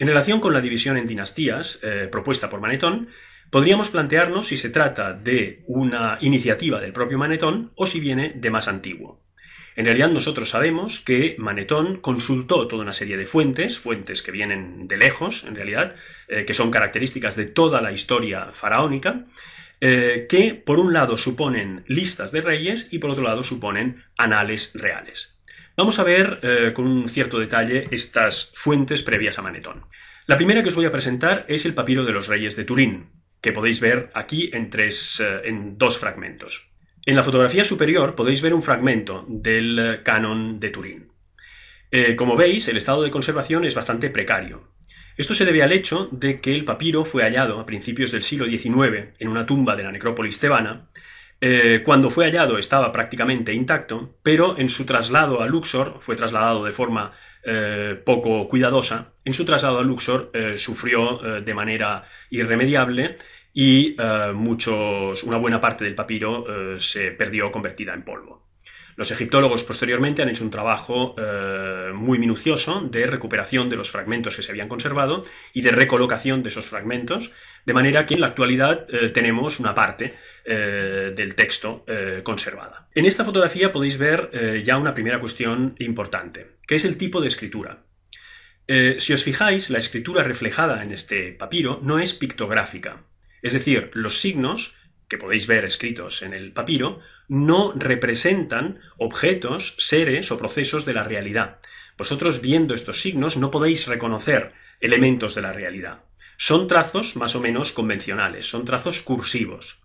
En relación con la división en dinastías eh, propuesta por Manetón, podríamos plantearnos si se trata de una iniciativa del propio Manetón o si viene de más antiguo. En realidad nosotros sabemos que Manetón consultó toda una serie de fuentes, fuentes que vienen de lejos, en realidad, eh, que son características de toda la historia faraónica, eh, que por un lado suponen listas de reyes y por otro lado suponen anales reales. Vamos a ver eh, con un cierto detalle estas fuentes previas a Manetón. La primera que os voy a presentar es el papiro de los reyes de Turín, que podéis ver aquí en, tres, en dos fragmentos. En la fotografía superior podéis ver un fragmento del eh, canon de Turín. Eh, como veis, el estado de conservación es bastante precario. Esto se debe al hecho de que el papiro fue hallado a principios del siglo XIX en una tumba de la necrópolis tebana. Eh, cuando fue hallado estaba prácticamente intacto, pero en su traslado a Luxor, fue trasladado de forma poco cuidadosa, en su traslado a Luxor sufrió de manera irremediable y eh, muchos, una buena parte del papiro eh, se perdió convertida en polvo. Los egiptólogos posteriormente han hecho un trabajo eh, muy minucioso de recuperación de los fragmentos que se habían conservado y de recolocación de esos fragmentos, de manera que en la actualidad tenemos una parte del texto conservada. En esta fotografía podéis ver ya una primera cuestión importante, que es el tipo de escritura. si os fijáis, la escritura reflejada en este papiro no es pictográfica, es decir, los signos que podéis ver escritos en el papiro no representan objetos, seres o procesos de la realidad. Vosotros viendo estos signos no podéis reconocer elementos de la realidad. Son trazos más o menos convencionales, son trazos cursivos.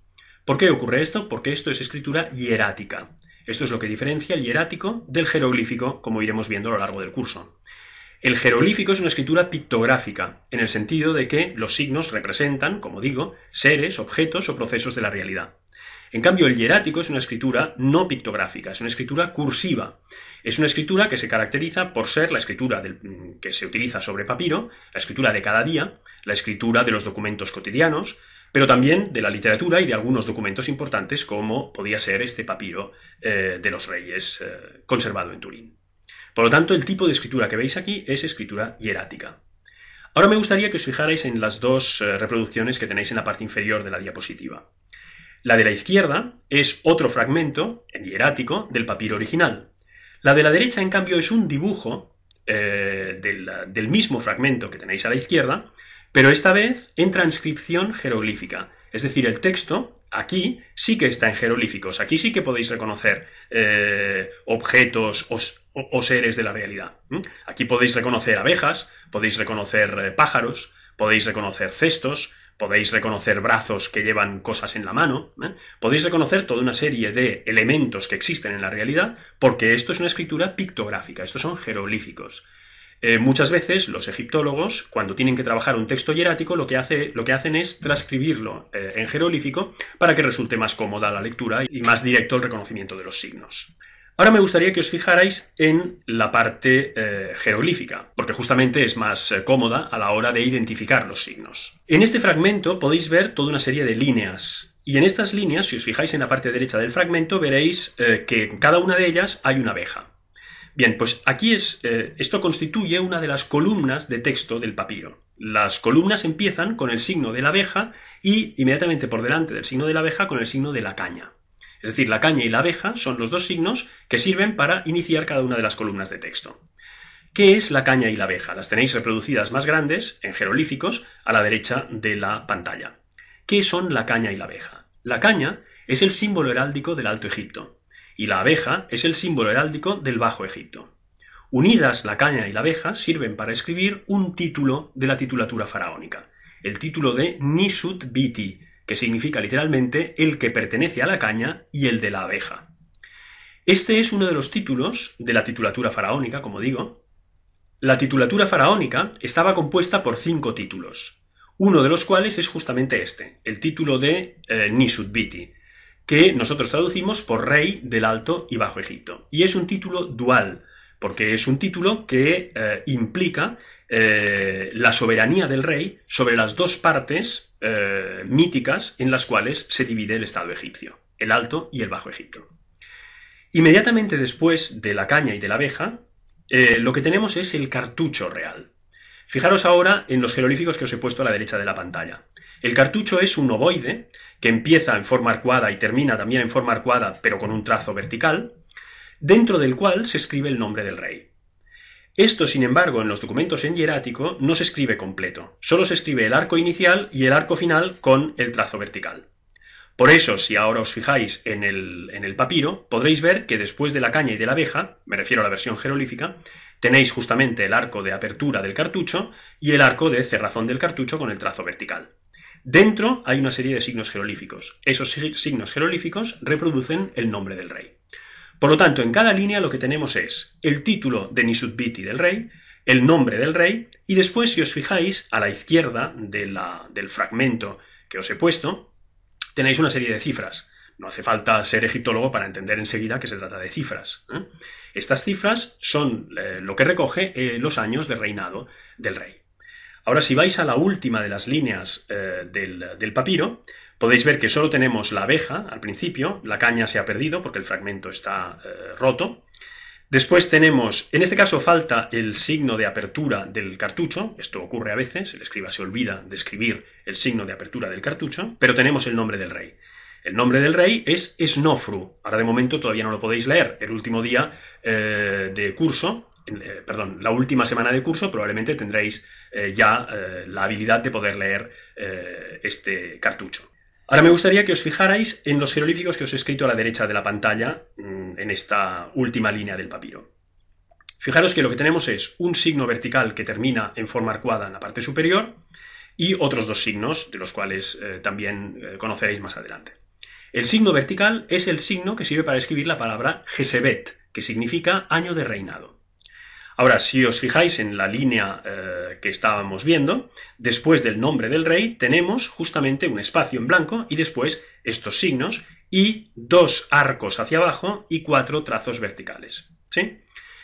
¿Por qué ocurre esto? Porque esto es escritura hierática. Esto es lo que diferencia el hierático del jeroglífico, como iremos viendo a lo largo del curso. El jeroglífico es una escritura pictográfica, en el sentido de que los signos representan, como digo, seres, objetos o procesos de la realidad. En cambio, el hierático es una escritura no pictográfica, es una escritura cursiva. Es una escritura que se caracteriza por ser la escritura que se utiliza sobre papiro, la escritura de cada día, la escritura de los documentos cotidianos, pero también de la literatura y de algunos documentos importantes como podía ser este papiro eh, de los reyes eh, conservado en Turín. Por lo tanto, el tipo de escritura que veis aquí es escritura hierática. Ahora me gustaría que os fijarais en las dos eh, reproducciones que tenéis en la parte inferior de la diapositiva. La de la izquierda es otro fragmento, en hierático, del papiro original. La de la derecha, en cambio, es un dibujo eh, del, mismo fragmento que tenéis a la izquierda, pero esta vez en transcripción jeroglífica. Es decir, el texto aquí sí que está en jeroglíficos, aquí sí que podéis reconocer eh, objetos o, seres de la realidad. Aquí podéis reconocer abejas, podéis reconocer eh, pájaros, podéis reconocer cestos, podéis reconocer brazos que llevan cosas en la mano, ¿eh? podéis reconocer toda una serie de elementos que existen en la realidad, porque esto es una escritura pictográfica, estos son jeroglíficos. Eh, muchas veces los egiptólogos, cuando tienen que trabajar un texto hierático, lo que, hace, lo que hacen es transcribirlo eh, en jeroglífico para que resulte más cómoda la lectura y más directo el reconocimiento de los signos. Ahora me gustaría que os fijarais en la parte eh, jeroglífica, porque justamente es más cómoda a la hora de identificar los signos. En este fragmento podéis ver toda una serie de líneas, y en estas líneas, si os fijáis en la parte derecha del fragmento, veréis que en cada una de ellas hay una abeja. Bien, pues aquí es, eh, esto constituye una de las columnas de texto del papiro. Las columnas empiezan con el signo de la abeja y inmediatamente por delante del signo de la abeja con el signo de la caña. Es decir, la caña y la abeja son los dos signos que sirven para iniciar cada una de las columnas de texto. ¿Qué es la caña y la abeja? Las tenéis reproducidas más grandes, en jeroglíficos, a la derecha de la pantalla. ¿Qué son la caña y la abeja? La caña es el símbolo heráldico del Alto Egipto y la abeja es el símbolo heráldico del Bajo Egipto. Unidas la caña y la abeja sirven para escribir un título de la titulatura faraónica, el título de Nishut Biti, que significa literalmente el que pertenece a la caña y el de la abeja. Este es uno de los títulos de la titulatura faraónica, como digo. La titulatura faraónica estaba compuesta por cinco títulos, uno de los cuales es justamente este, el título de eh, Nishut Biti, que nosotros traducimos por rey del Alto y Bajo Egipto. Y es un título dual, porque es un título que eh, implica eh, la soberanía del rey sobre las dos partes eh, míticas en las cuales se divide el Estado egipcio, el Alto y el Bajo Egipto. Inmediatamente después de la caña y de la abeja, lo que tenemos es el cartucho real. Fijaros ahora en los jeroglíficos que os he puesto a la derecha de la pantalla. El cartucho es un ovoide que empieza en forma arcuada y termina también en forma arcuada, pero con un trazo vertical, dentro del cual se escribe el nombre del rey. Esto, sin embargo, en los documentos en hierático no se escribe completo, solo se escribe el arco inicial y el arco final con el trazo vertical. Por eso, si ahora os fijáis en el, en el, papiro, podréis ver que después de la caña y de la abeja, me refiero a la versión jeroglífica, tenéis justamente el arco de apertura del cartucho y el arco de cerrazón del cartucho con el trazo vertical. Dentro hay una serie de signos jeroglíficos. Esos signos jeroglíficos reproducen el nombre del rey. Por lo tanto, en cada línea lo que tenemos es el título de Nisutbiti del rey, el nombre del rey, y después, si os fijáis, a la izquierda del fragmento que os he puesto, tenéis una serie de cifras. No hace falta ser egiptólogo para entender enseguida que se trata de cifras. ¿eh? Estas cifras son eh, lo que recoge eh, los años de reinado del rey. Ahora, si vais a la última de las líneas del, del papiro, podéis ver que solo tenemos la abeja al principio, la caña se ha perdido porque el fragmento está roto, Después tenemos, en este caso falta el signo de apertura del cartucho, esto ocurre a veces, el escriba se olvida de escribir el signo de apertura del cartucho, pero tenemos el nombre del rey. El nombre del rey es Snofru. Ahora de momento todavía no lo podéis leer. El último día eh, de curso, eh, perdón, la última semana de curso probablemente tendréis eh, ya la habilidad de poder leer este cartucho. Ahora me gustaría que os fijarais en los jeroglíficos que os he escrito a la derecha de la pantalla mm, en esta última línea del papiro. Fijaros que lo que tenemos es un signo vertical que termina en forma arcuada en la parte superior y otros dos signos, de los cuales también conoceréis más adelante. El signo vertical es el signo que sirve para escribir la palabra Gesebet, que significa año de reinado. Ahora, si os fijáis en la línea eh, que estábamos viendo, después del nombre del rey tenemos justamente un espacio en blanco y después estos signos y dos arcos hacia abajo y cuatro trazos verticales. ¿sí?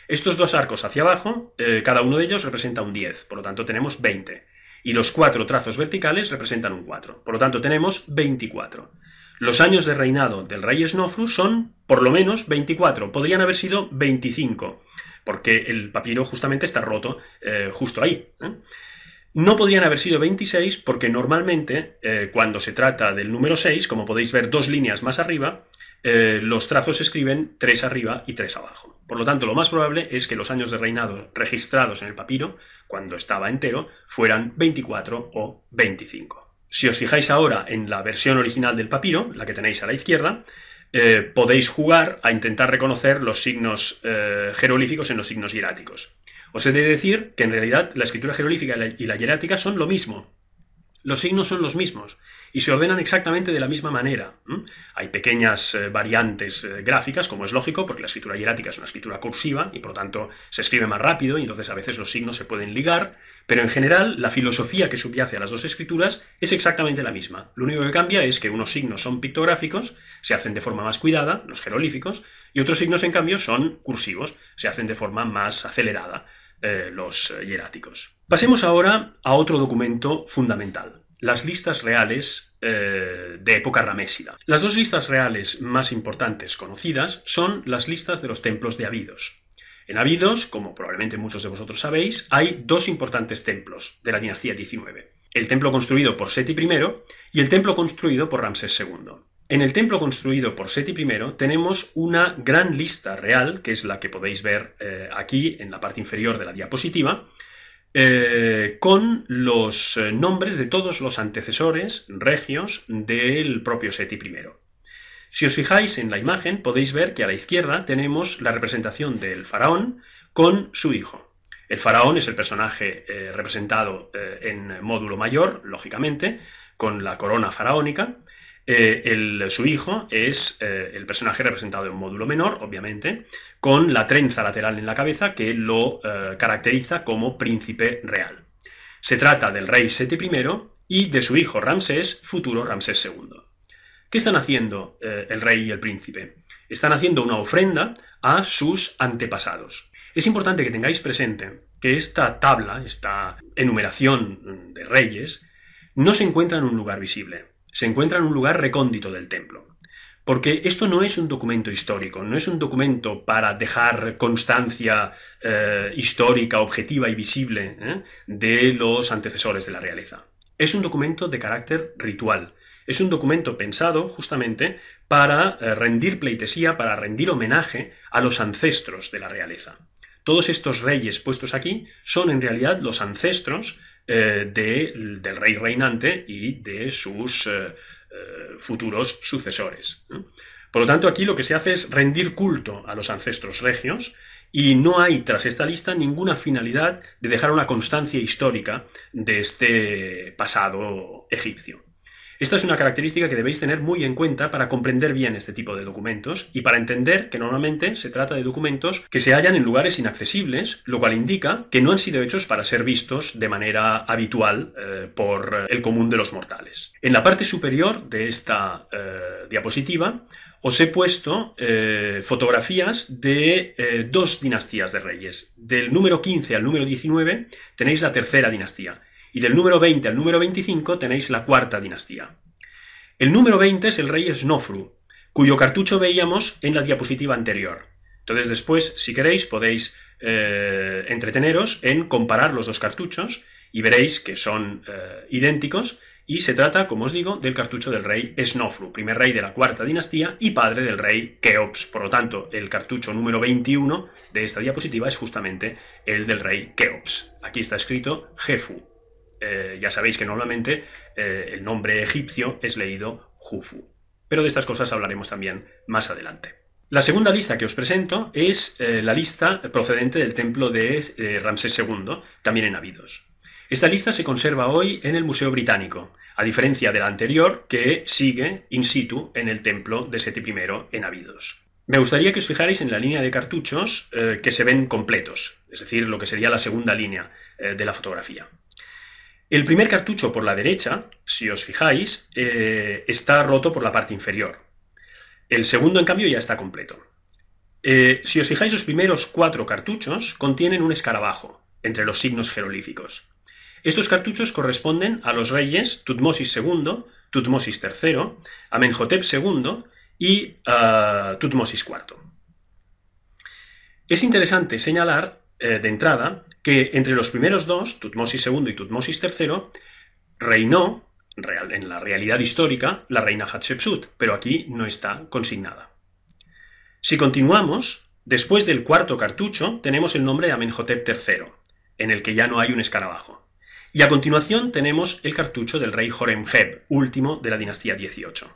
Estos dos arcos hacia abajo, eh, cada uno de ellos representa un 10, por lo tanto tenemos 20. Y los cuatro trazos verticales representan un 4, por lo tanto tenemos 24. Los años de reinado del rey Snofru son por lo menos 24, podrían haber sido 25, porque el papiro justamente está roto eh, justo ahí. ¿eh? No podrían haber sido 26 porque normalmente eh, cuando se trata del número 6, como podéis ver dos líneas más arriba, los trazos se escriben 3 arriba y 3 abajo. Por lo tanto, lo más probable es que los años de reinado registrados en el papiro, cuando estaba entero, fueran 24 o 25. Si os fijáis ahora en la versión original del papiro, la que tenéis a la izquierda, eh, podéis jugar a intentar reconocer los signos eh, jeroglíficos en los signos hieráticos. Os he de decir que en realidad la escritura jeroglífica y la hierática son lo mismo. Los signos son los mismos y se ordenan exactamente de la misma manera. Hay pequeñas eh, variantes eh, gráficas, como es lógico, porque la escritura hierática es una escritura cursiva y por lo tanto se escribe más rápido y entonces a veces los signos se pueden ligar, pero en general la filosofía que subyace a las dos escrituras es exactamente la misma. Lo único que cambia es que unos signos son pictográficos, se hacen de forma más cuidada, los jeroglíficos, y otros signos en cambio son cursivos, se hacen de forma más acelerada, eh, los hieráticos. Pasemos ahora a otro documento fundamental, las listas reales eh, de época ramésida. Las dos listas reales más importantes conocidas son las listas de los templos de Abidos. En Abidos, como probablemente muchos de vosotros sabéis, hay dos importantes templos de la dinastía 19. El templo construido por Seti I y el templo construido por Ramsés II. En el templo construido por Seti I tenemos una gran lista real, que es la que podéis ver eh, aquí en la parte inferior de la diapositiva, eh, con los eh, nombres de todos los antecesores regios del propio Seti I. Si os fijáis en la imagen, podéis ver que a la izquierda tenemos la representación del faraón con su hijo. El faraón es el personaje representado en módulo mayor, lógicamente, con la corona faraónica, eh, su hijo es eh, el personaje representado en módulo menor, obviamente, con la trenza lateral en la cabeza que lo eh, caracteriza como príncipe real. Se trata del rey Seti I y de su hijo Ramsés, futuro Ramsés II. ¿Qué están haciendo el rey y el príncipe? Están haciendo una ofrenda a sus antepasados. Es importante que tengáis presente que esta tabla, esta enumeración de reyes, no se encuentra en un lugar visible se encuentra en un lugar recóndito del templo. porque esto no es un documento histórico, no es un documento para dejar constancia eh, histórica, objetiva y visible ¿eh? de los antecesores de la realeza. Es un documento de carácter ritual. Es un documento pensado justamente para eh, rendir pleitesía, para rendir homenaje a los ancestros de la realeza. Todos estos reyes puestos aquí son en realidad los ancestros del rey reinante y de sus eh, futuros sucesores. Por lo tanto, aquí lo que se hace es rendir culto a los ancestros regios y no hay tras esta lista ninguna finalidad de dejar una constancia histórica de este pasado egipcio. Esta es una característica que debéis tener muy en cuenta para comprender bien este tipo de documentos y para entender que normalmente se trata de documentos que se hallan en lugares inaccesibles, lo cual indica que no han sido hechos para ser vistos de manera habitual eh, por el común de los mortales. En la parte superior de esta eh, diapositiva os he puesto eh, fotografías de dos dinastías de reyes. Del número 15 al número 19 tenéis la tercera dinastía y del número 20 al número 25 tenéis la cuarta dinastía. El número 20 es el rey Snofru, cuyo cartucho veíamos en la diapositiva anterior. Entonces después, si queréis, podéis eh, entreteneros en comparar los dos cartuchos y veréis que son eh, idénticos y se trata, como os digo, del cartucho del rey Snofru, primer rey de la cuarta dinastía y padre del rey Keops. Por lo tanto, el cartucho número 21 de esta diapositiva es justamente el del rey Keops. Aquí está escrito Jefu, eh, ya sabéis que normalmente eh, el nombre egipcio es leído Jufu. Pero de estas cosas hablaremos también más adelante. La segunda lista que os presento es eh, la lista procedente del templo de Ramsés II, también en Abidos. Esta lista se conserva hoy en el Museo Británico, a diferencia de la anterior que sigue in situ en el templo de Seti I en Abidos. Me gustaría que os fijarais en la línea de cartuchos que se ven completos, es decir, lo que sería la segunda línea de la fotografía. El primer cartucho por la derecha, si os fijáis, eh, está roto por la parte inferior. El segundo, en cambio, ya está completo. Eh, si os fijáis, los primeros cuatro cartuchos contienen un escarabajo entre los signos jerolíficos. Estos cartuchos corresponden a los reyes Tutmosis II, Tutmosis III, Amenhotep II y uh, Tutmosis IV. Es interesante señalar eh, de entrada que entre los primeros dos, Tutmosis II y Tutmosis III, reinó, en la realidad histórica, la reina Hatshepsut, pero aquí no está consignada. Si continuamos, después del cuarto cartucho tenemos el nombre de Amenhotep III, en el que ya no hay un escarabajo. Y a continuación tenemos el cartucho del rey Horemheb, último de la dinastía XVIII.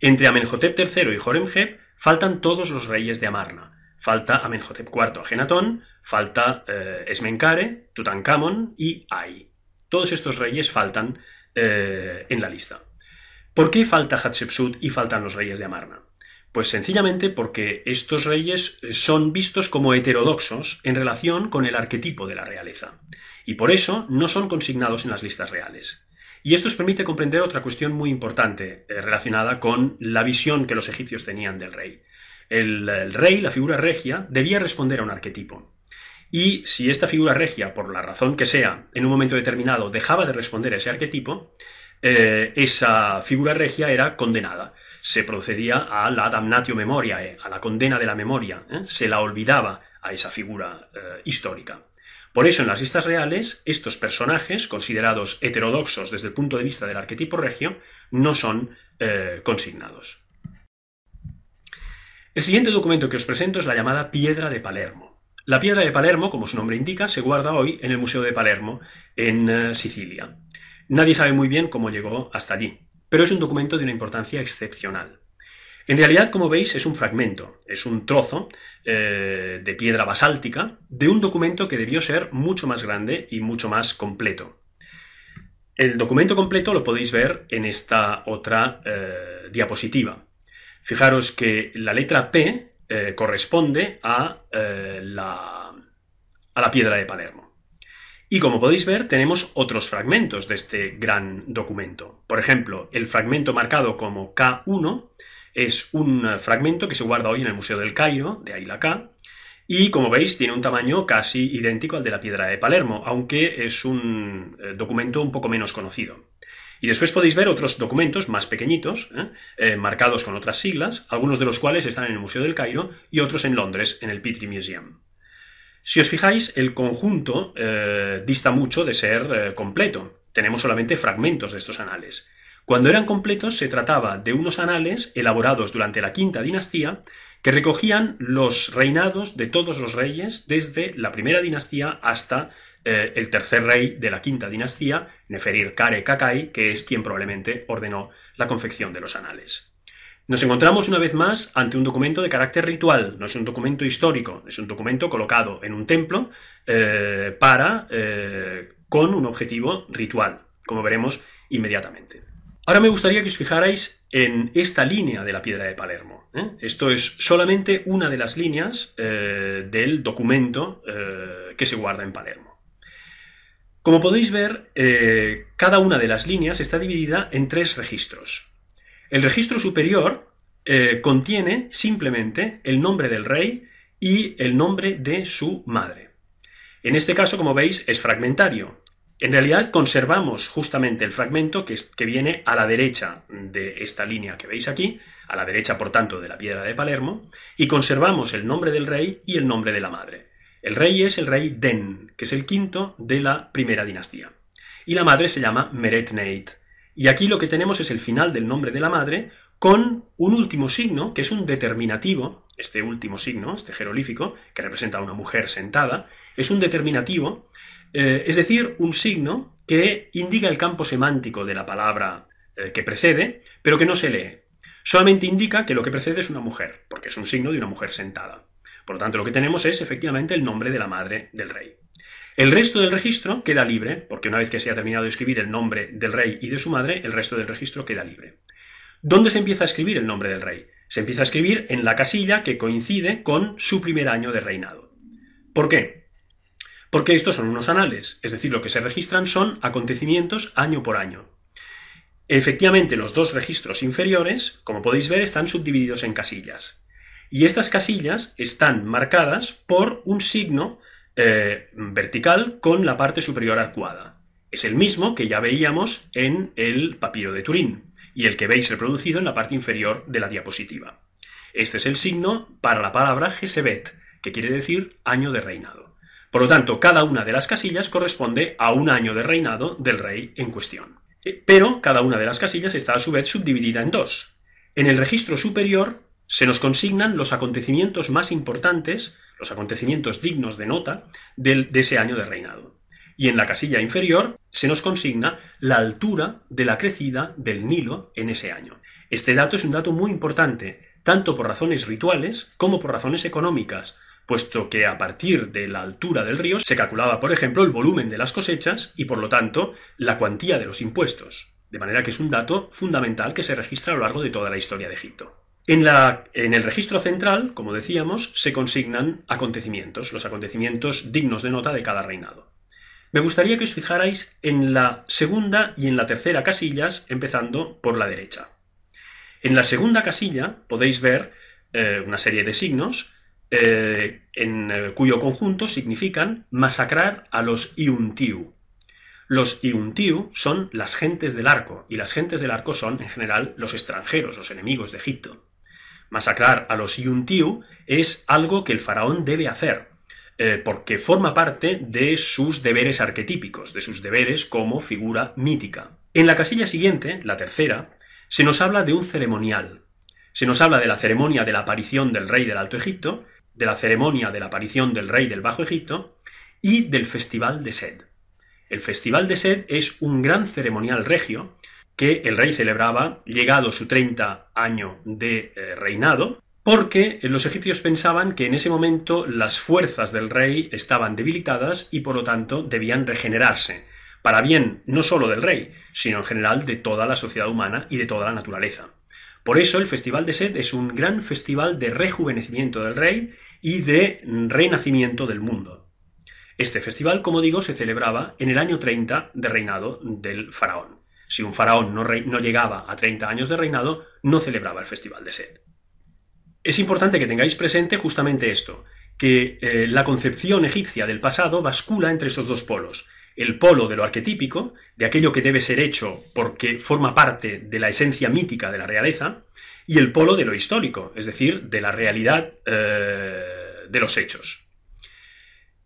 Entre Amenhotep III y Horemheb faltan todos los reyes de Amarna, Falta Amenhotep IV Agenatón, falta eh, Esmencare, Tutankamón y Ai. Todos estos reyes faltan eh, en la lista. ¿Por qué falta Hatshepsut y faltan los reyes de Amarna? Pues sencillamente porque estos reyes son vistos como heterodoxos en relación con el arquetipo de la realeza, y por eso no son consignados en las listas reales. Y esto os permite comprender otra cuestión muy importante eh, relacionada con la visión que los egipcios tenían del rey el, rey, la figura regia, debía responder a un arquetipo. Y si esta figura regia, por la razón que sea, en un momento determinado dejaba de responder a ese arquetipo, eh, esa figura regia era condenada. Se procedía a la damnatio memoriae, a la condena de la memoria. ¿eh? Se la olvidaba a esa figura eh, histórica. Por eso, en las listas reales, estos personajes, considerados heterodoxos desde el punto de vista del arquetipo regio, no son consignados. El siguiente documento que os presento es la llamada Piedra de Palermo. La Piedra de Palermo, como su nombre indica, se guarda hoy en el Museo de Palermo, en eh, Sicilia. Nadie sabe muy bien cómo llegó hasta allí, pero es un documento de una importancia excepcional. En realidad, como veis, es un fragmento, es un trozo eh, de piedra basáltica de un documento que debió ser mucho más grande y mucho más completo. El documento completo lo podéis ver en esta otra eh, diapositiva. Fijaros que la letra P eh, corresponde a, eh, la, a la piedra de Palermo. Y como podéis ver, tenemos otros fragmentos de este gran documento. Por ejemplo, el fragmento marcado como K1 es un fragmento que se guarda hoy en el Museo del Cairo, de ahí la K, y como veis tiene un tamaño casi idéntico al de la piedra de Palermo, aunque es un eh, documento un poco menos conocido. Y después podéis ver otros documentos más pequeñitos, ¿eh? Eh, marcados con otras siglas, algunos de los cuales están en el Museo del Cairo y otros en Londres, en el Petrie Museum. Si os fijáis, el conjunto eh, dista mucho de ser completo. Tenemos solamente fragmentos de estos anales. Cuando eran completos se trataba de unos anales elaborados durante la quinta dinastía que recogían los reinados de todos los reyes desde la primera dinastía hasta eh, el tercer rey de la quinta dinastía, Neferir Kare Kakai, que es quien probablemente ordenó la confección de los anales. Nos encontramos una vez más ante un documento de carácter ritual, no es un documento histórico, es un documento colocado en un templo eh, para, eh, con un objetivo ritual, como veremos inmediatamente. Ahora me gustaría que os fijarais en esta línea de la piedra de Palermo. Esto es solamente una de las líneas del documento que se guarda en Palermo. Como podéis ver, cada una de las líneas está dividida en tres registros. El registro superior contiene simplemente el nombre del rey y el nombre de su madre. En este caso, como veis, es fragmentario. En realidad conservamos justamente el fragmento que, que, viene a la derecha de esta línea que veis aquí, a la derecha por tanto de la piedra de Palermo, y conservamos el nombre del rey y el nombre de la madre. El rey es el rey Den, que es el quinto de la primera dinastía. Y la madre se llama Meretneit. Y aquí lo que tenemos es el final del nombre de la madre con un último signo, que es un determinativo, este último signo, este jerolífico, que representa a una mujer sentada, es un determinativo eh, es decir, un signo que indica el campo semántico de la palabra eh, que precede, pero que no se lee. Solamente indica que lo que precede es una mujer, porque es un signo de una mujer sentada. Por lo tanto, lo que tenemos es efectivamente el nombre de la madre del rey. El resto del registro queda libre, porque una vez que se ha terminado de escribir el nombre del rey y de su madre, el resto del registro queda libre. ¿Dónde se empieza a escribir el nombre del rey? Se empieza a escribir en la casilla que coincide con su primer año de reinado. ¿Por qué? Porque estos son unos anales, es decir, lo que se registran son acontecimientos año por año. Efectivamente, los dos registros inferiores, como podéis ver, están subdivididos en casillas. Y estas casillas están marcadas por un signo eh, vertical con la parte superior arcuada. Es el mismo que ya veíamos en el papiro de Turín y el que veis reproducido en la parte inferior de la diapositiva. Este es el signo para la palabra Gesebet, que quiere decir año de reinado. Por lo tanto, cada una de las casillas corresponde a un año de reinado del rey en cuestión. Eh, pero cada una de las casillas está a su vez subdividida en dos. En el registro superior se nos consignan los acontecimientos más importantes, los acontecimientos dignos de nota, de ese año de reinado. Y en la casilla inferior se nos consigna la altura de la crecida del Nilo en ese año. Este dato es un dato muy importante, tanto por razones rituales como por razones económicas, puesto que a partir de la altura del río se calculaba, por ejemplo, el volumen de las cosechas y, por lo tanto, la cuantía de los impuestos. De manera que es un dato fundamental que se registra a lo largo de toda la historia de Egipto. En, el registro central, como decíamos, se consignan acontecimientos, los acontecimientos dignos de nota de cada reinado. Me gustaría que os fijarais en la segunda y en la tercera casillas, empezando por la derecha. En la segunda casilla podéis ver eh, una serie de signos eh, en eh, cuyo conjunto significan masacrar a los Iuntiu. Los Iuntiu son las gentes del arco, y las gentes del arco son, en general, los extranjeros, los enemigos de Egipto. Masacrar a los Iuntiu es algo que el faraón debe hacer, eh, porque forma parte de sus deberes arquetípicos, de sus deberes como figura mítica. En la casilla siguiente, la tercera, se nos habla de un ceremonial. Se nos habla de la ceremonia de la aparición del rey del Alto Egipto, de la ceremonia de la aparición del rey del Bajo Egipto y del Festival de Sed. El Festival de Sed es un gran ceremonial regio que el rey celebraba llegado su 30 año de eh, reinado, porque los egipcios pensaban que en ese momento las fuerzas del rey estaban debilitadas y por lo tanto debían regenerarse, para bien no solo del rey, sino en general de toda la sociedad humana y de toda la naturaleza. Por eso el Festival de Sed es un gran festival de rejuvenecimiento del rey y de renacimiento del mundo. Este festival, como digo, se celebraba en el año 30 de reinado del faraón. Si un faraón no, llegaba a 30 años de reinado, no celebraba el Festival de Sed. Es importante que tengáis presente justamente esto, que eh, la concepción egipcia del pasado bascula entre estos dos polos, el polo de lo arquetípico, de aquello que debe ser hecho porque forma parte de la esencia mítica de la realeza, y el polo de lo histórico, es decir, de la realidad eh, de los hechos.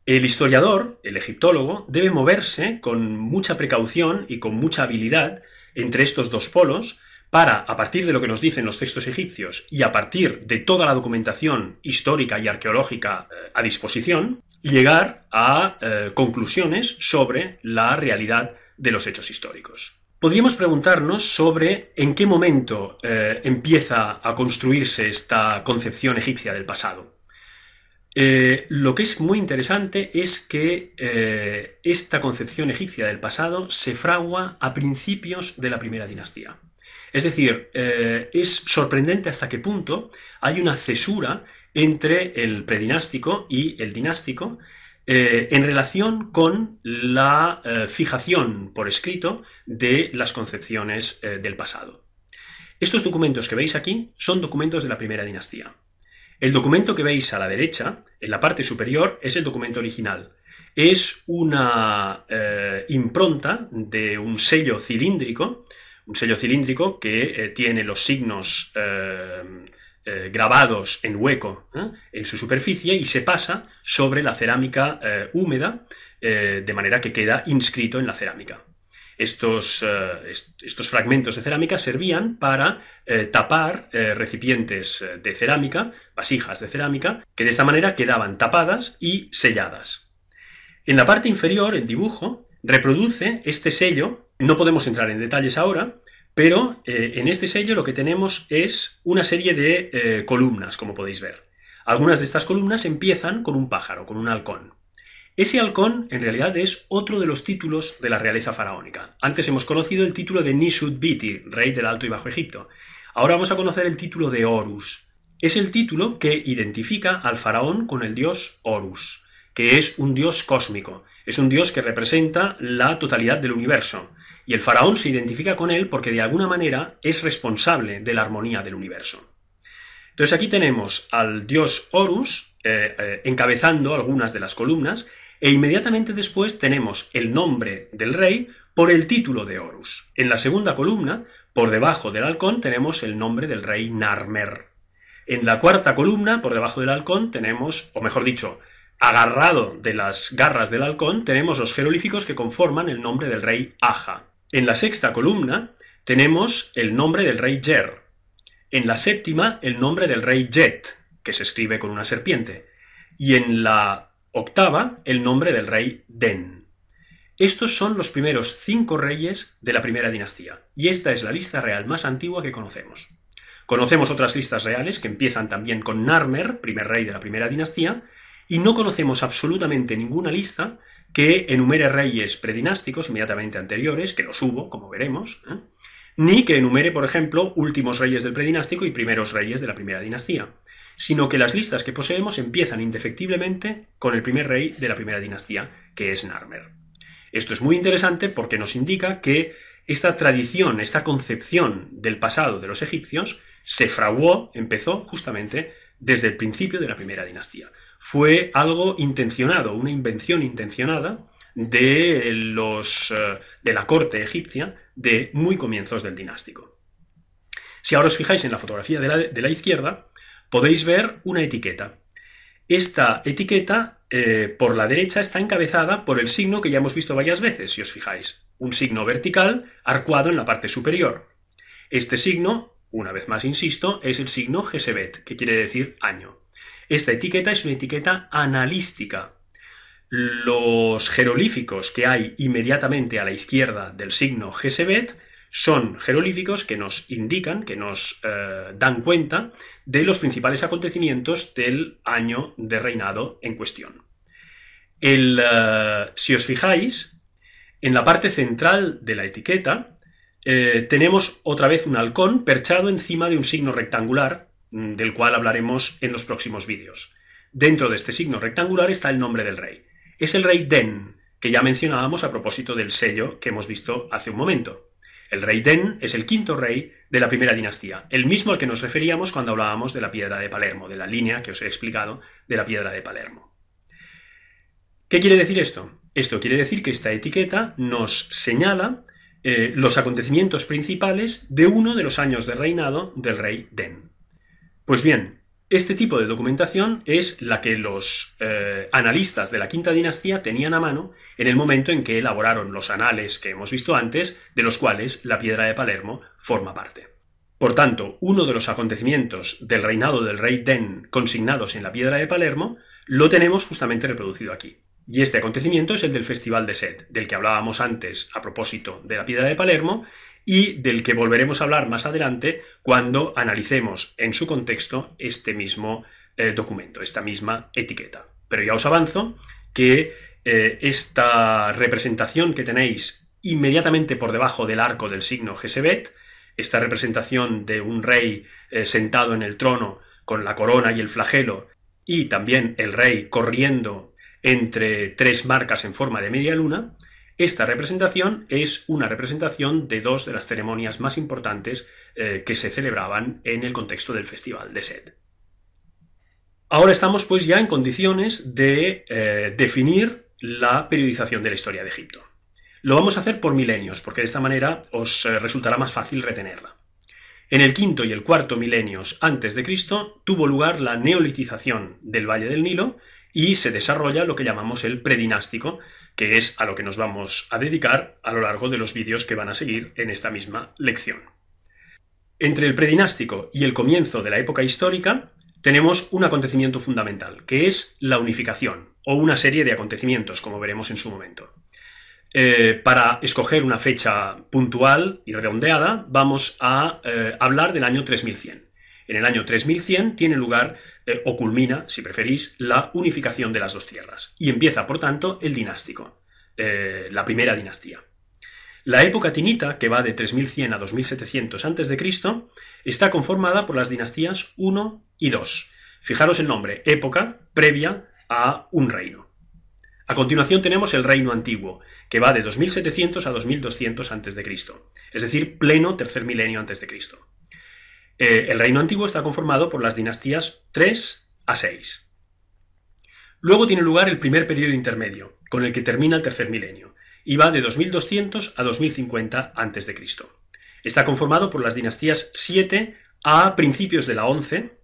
El historiador, el egiptólogo, debe moverse con mucha precaución y con mucha habilidad entre estos dos polos para, a partir de lo que nos dicen los textos egipcios y a partir de toda la documentación histórica y arqueológica eh, a disposición, llegar a eh, conclusiones sobre la realidad de los hechos históricos. Podríamos preguntarnos sobre en qué momento eh, empieza a construirse esta concepción egipcia del pasado. Eh, lo que es muy interesante es que eh, esta concepción egipcia del pasado se fragua a principios de la primera dinastía. Es decir, eh, es sorprendente hasta qué punto hay una cesura entre el predinástico y el dinástico en relación con la fijación por escrito de las concepciones del pasado. Estos documentos que veis aquí son documentos de la primera dinastía. El documento que veis a la derecha, en la parte superior, es el documento original. Es una eh, impronta de un sello cilíndrico, un sello cilíndrico que eh, tiene los signos eh, grabados en hueco en su superficie y se pasa sobre la cerámica húmeda, de manera que queda inscrito en la cerámica. Estos, eh, estos, fragmentos de cerámica servían para eh, tapar eh, recipientes de cerámica, vasijas de cerámica, que de esta manera quedaban tapadas y selladas. En la parte inferior, el dibujo, reproduce este sello, no podemos entrar en detalles ahora, pero en este sello lo que tenemos es una serie de columnas, como podéis ver. Algunas de estas columnas empiezan con un pájaro, con un halcón. Ese halcón en realidad es otro de los títulos de la realeza faraónica. Antes hemos conocido el título de Nisut-Biti, rey del Alto y Bajo Egipto. Ahora vamos a conocer el título de Horus. Es el título que identifica al faraón con el dios Horus, que es un dios cósmico, es un dios que representa la totalidad del universo. Y el faraón se identifica con él porque de alguna manera es responsable de la armonía del universo. Entonces aquí tenemos al dios Horus eh, eh, encabezando algunas de las columnas e inmediatamente después tenemos el nombre del rey por el título de Horus. En la segunda columna, por debajo del halcón, tenemos el nombre del rey Narmer. En la cuarta columna, por debajo del halcón, tenemos, o mejor dicho, agarrado de las garras del halcón, tenemos los jeroglíficos que conforman el nombre del rey Aja. En la sexta columna tenemos el nombre del rey Yer. En la séptima, el nombre del rey Jet, que se escribe con una serpiente. Y en la Octava, el nombre del rey Den. Estos son los primeros cinco reyes de la primera dinastía, y esta es la lista real más antigua que conocemos. Conocemos otras listas reales que empiezan también con Narmer, primer rey de la primera dinastía, y no conocemos absolutamente ninguna lista que enumere reyes predinásticos inmediatamente anteriores, que los hubo, como veremos, ¿eh? ni que enumere, por ejemplo, últimos reyes del predinástico y primeros reyes de la primera dinastía sino que las listas que poseemos empiezan indefectiblemente con el primer rey de la primera dinastía, que es Narmer. Esto es muy interesante porque nos indica que esta tradición, esta concepción del pasado de los egipcios, se fraguó, empezó justamente desde el principio de la primera dinastía. Fue algo intencionado, una invención intencionada de, los, eh, de la corte egipcia de muy comienzos del dinástico. Si ahora os fijáis en la fotografía de la izquierda, podéis ver una etiqueta. Esta etiqueta eh, por la derecha está encabezada por el signo que ya hemos visto varias veces, si os fijáis. Un signo vertical arcuado en la parte superior. Este signo, una vez más insisto, es el signo Gesebet, que quiere decir año. Esta etiqueta es una etiqueta analística. Los jeroglíficos que hay inmediatamente a la izquierda del signo Gesebet son jeroglíficos que nos indican, que nos eh, dan cuenta de los principales acontecimientos del año de reinado en cuestión. Eh, si os fijáis, en la parte central de la etiqueta eh, tenemos otra vez un halcón perchado encima de un signo rectangular, mm, del cual hablaremos en los próximos vídeos. Dentro de este signo rectangular está el nombre del rey. Es el rey Den, que ya mencionábamos a propósito del sello que hemos visto hace un momento. El rey Den es el quinto rey de la primera dinastía, el mismo al que nos referíamos cuando hablábamos de la piedra de Palermo, de la línea que os he explicado de la piedra de Palermo. ¿Qué quiere decir esto? Esto quiere decir que esta etiqueta nos señala eh, los acontecimientos principales de uno de los años de reinado del rey Den. Pues bien, este tipo de documentación es la que los eh, analistas de la quinta dinastía tenían a mano en el momento en que elaboraron los anales que hemos visto antes, de los cuales la piedra de Palermo forma parte. Por tanto, uno de los acontecimientos del reinado del rey Den consignados en la piedra de Palermo lo tenemos justamente reproducido aquí. Y este acontecimiento es el del Festival de Set, del que hablábamos antes a propósito de la piedra de Palermo y del que volveremos a hablar más adelante cuando analicemos en su contexto este mismo eh, documento, esta misma etiqueta. Pero ya os avanzo que eh, esta representación que tenéis inmediatamente por debajo del arco del signo Gesebet, esta representación de un rey eh, sentado en el trono con la corona y el flagelo, y también el rey corriendo entre tres marcas en forma de media luna, esta representación es una representación de dos de las ceremonias más importantes eh, que se celebraban en el contexto del Festival de Sed. Ahora estamos pues ya en condiciones de eh, definir la periodización de la historia de Egipto. Lo vamos a hacer por milenios, porque de esta manera os eh, resultará más fácil retenerla. En el quinto y el cuarto milenios antes de Cristo tuvo lugar la neolitización del Valle del Nilo y se desarrolla lo que llamamos el predinástico, que es a lo que nos vamos a dedicar a lo largo de los vídeos que van a seguir en esta misma lección. Entre el predinástico y el comienzo de la época histórica tenemos un acontecimiento fundamental, que es la unificación, o una serie de acontecimientos, como veremos en su momento. Eh, para escoger una fecha puntual y redondeada, vamos a eh, hablar del año 3100. En el año 3100 tiene lugar eh, o culmina, si preferís, la unificación de las dos tierras y empieza, por tanto, el dinástico, eh, la primera dinastía. La época tinita, que va de 3100 a 2700 a.C., está conformada por las dinastías 1 y 2. Fijaros el nombre, época previa a un reino. A continuación tenemos el reino antiguo, que va de 2700 a 2200 a.C., es decir, pleno tercer milenio Cristo. Eh, el reino antiguo está conformado por las dinastías 3 a 6. Luego tiene lugar el primer periodo intermedio, con el que termina el tercer milenio, y va de 2200 a 2050 a.C. Está conformado por las dinastías 7 a principios de la 11,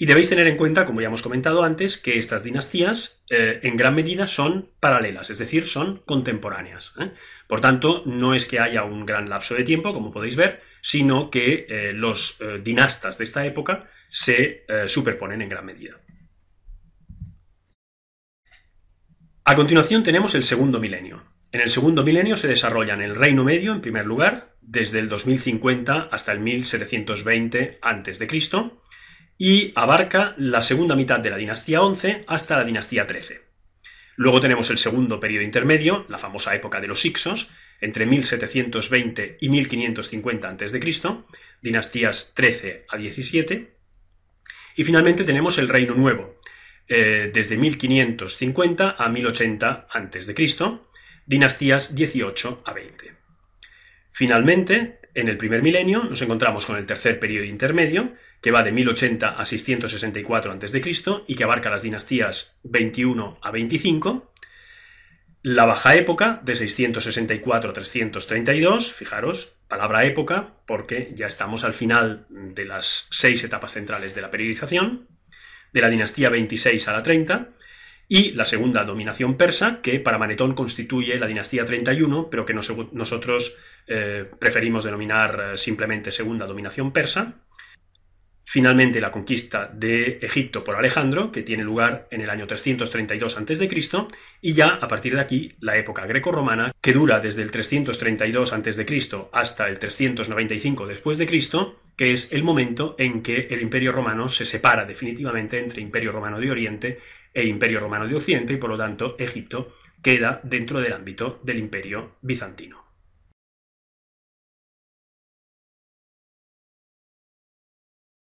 y debéis tener en cuenta, como ya hemos comentado antes, que estas dinastías eh, en gran medida son paralelas, es decir, son contemporáneas. ¿eh? Por tanto, no es que haya un gran lapso de tiempo, como podéis ver, sino que eh, los dinastas de esta época se superponen en gran medida. A continuación tenemos el segundo milenio. En el segundo milenio se desarrollan el Reino Medio, en primer lugar, desde el 2050 hasta el 1720 a.C., y abarca la segunda mitad de la dinastía 11 hasta la dinastía 13. Luego tenemos el segundo periodo intermedio, la famosa época de los Ixos, entre 1720 y 1550 a.C., dinastías 13 a 17. Y finalmente tenemos el Reino Nuevo, eh, desde 1550 a 1080 a.C., dinastías 18 a 20. Finalmente, en el primer milenio nos encontramos con el tercer periodo intermedio, que va de 1080 a 664 a.C. y que abarca las dinastías 21 a 25. La baja época de 664 a 332, fijaros, palabra época, porque ya estamos al final de las seis etapas centrales de la periodización, de la dinastía 26 a la 30, y la segunda dominación persa, que para Manetón constituye la dinastía 31, pero que nosotros eh, preferimos denominar eh, simplemente segunda dominación persa, Finalmente, la conquista de Egipto por Alejandro, que tiene lugar en el año 332 a.C., y ya a partir de aquí la época greco-romana, que dura desde el 332 a.C. hasta el 395 después de Cristo, que es el momento en que el Imperio romano se separa definitivamente entre Imperio romano de Oriente e Imperio romano de Occidente, y por lo tanto Egipto queda dentro del ámbito del Imperio bizantino.